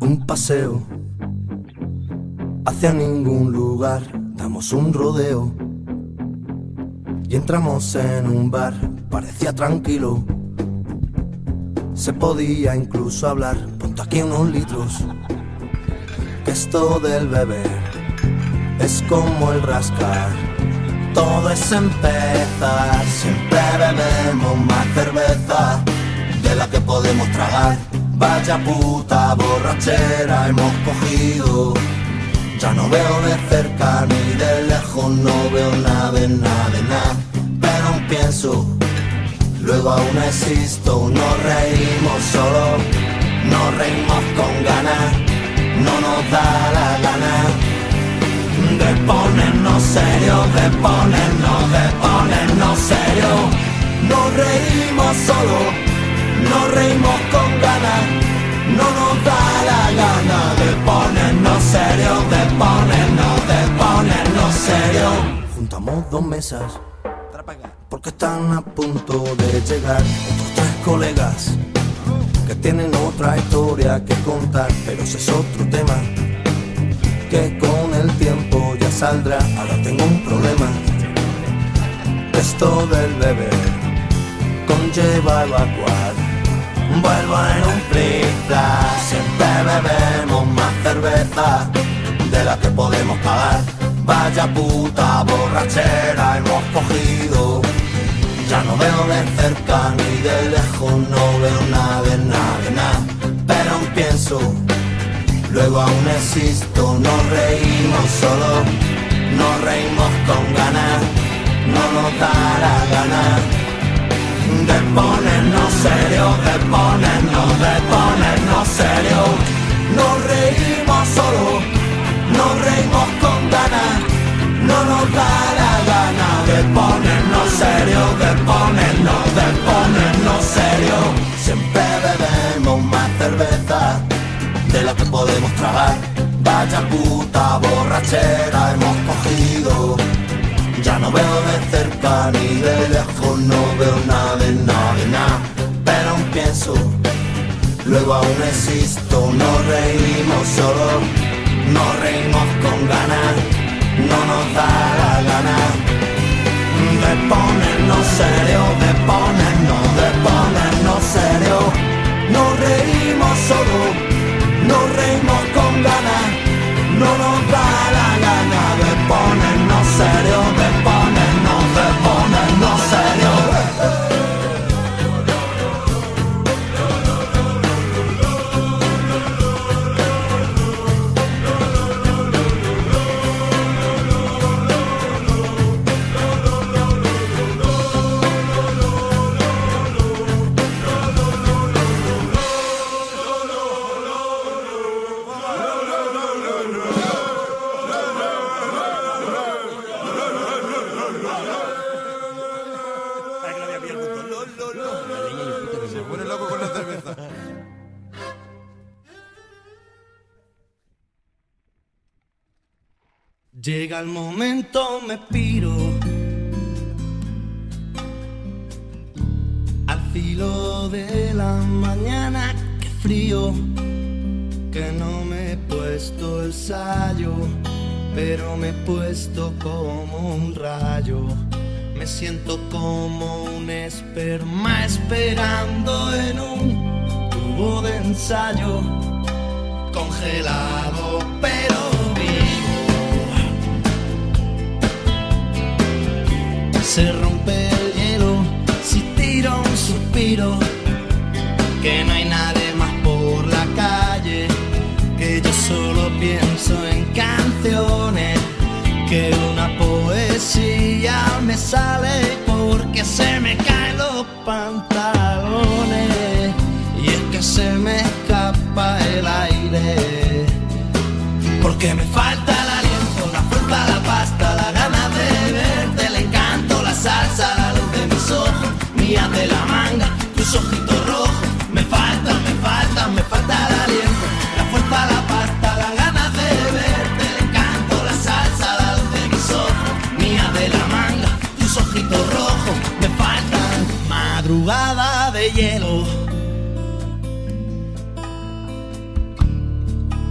Un paseo hacia ningún lugar, damos un rodeo y entramos en un bar, parecía tranquilo. Se podía incluso hablar, ponte aquí unos litros. Que esto del beber es como el rascar. Todo es empezar, siempre bebemos más cerveza de la que podemos tragar. Vaya puta borrachera hemos cogido. Ya no veo de cerca ni de lejos, no veo nada de nada de nada. Pero pienso, luego aún existo, nos reímos solo, nos reímos con ganas, no nos da la gana de ponernos serio, de ponernos, de ponernos serio. Nos reímos solo, nos reímos con ganas, no nos da la gana de ponernos serio, de ponernos, de ponernos serio. Juntamos dos mesas, porque están a punto de llegar otros tres colegas que tienen otra historia que contar, pero ese es otro tema que con el tiempo ya saldrá. Ahora tengo un problema. Esto del beber conlleva evacuar. Vuelvo en un flip siempre bebemos más cerveza de la que podemos pagar. Vaya puta borrachera hemos cogido. Ya no veo de cerca ni de lejos, no veo nada de nada de nada. Pero aún pienso Luego aún existo, nos reímos solo, nos reímos con ganas, no nos da la de ponernos serio, de ponernos, de ponernos serio. Nos reímos solo, nos reímos con ganas, no nos da la gana de ponernos serio, de ponernos, de ponernos serio. Siempre bebemos más cerveza de la que podemos tragar. Vaya puta borrachera hemos cogido. Ya no veo de cerca ni de lejos, no veo nada de nada de nada. Pero aún pienso, luego aún existo. Nos reímos solo, Llega el momento, me piro al filo de la mañana, que frío, que no me he puesto el sayo, pero me he puesto como un rayo. Me siento como un esperma esperando en un tubo de ensayo, congelado se rompe el hielo si tiro un suspiro que no hay nadie más por la calle que yo solo pienso en canciones que una poesía me sale porque se me caen los pantalones y es que se me escapa el aire porque me falta de hielo.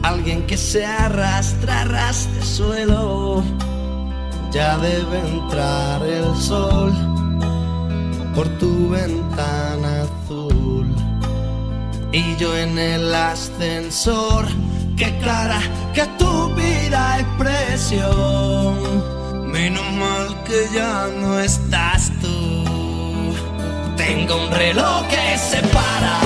Alguien que se arrastra, arrastra el suelo. Ya debe entrar el sol por tu ventana azul. Y yo en el ascensor, que clara que tu vida es presión. Menos mal que ya no estás tú. Tengo un reloj que se para.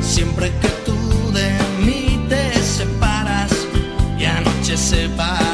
Siempre que tú de mí te separas y anoche separo a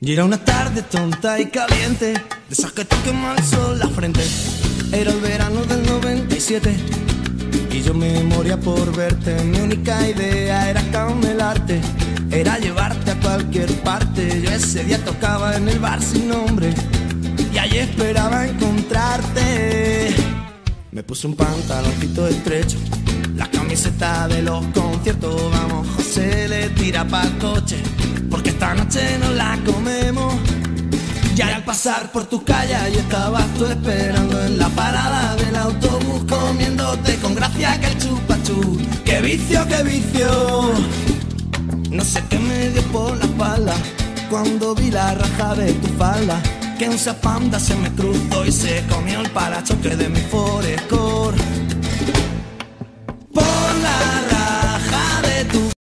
Y era una tarde tonta y caliente, de esas que te quema el sol la frente. Era el verano del 97 y yo me moría por verte. Mi única idea era camelarte, era llevarte a cualquier parte. Yo ese día tocaba en el bar sin nombre y ahí esperaba encontrarte. Me puse un pantaloncito estrecho, la camiseta de los conciertos. Vamos, José le tira pa'l coche, porque esta noche no la comemos. Ya al pasar por tu calle y estabas tú esperando en la parada del autobús, comiéndote con gracia que el chupachú. ¡Qué vicio, qué vicio! No sé qué me dio por la espalda cuando vi la raja de tu falda. Que un panda se me cruzó y se comió el parachoque de mi forescore.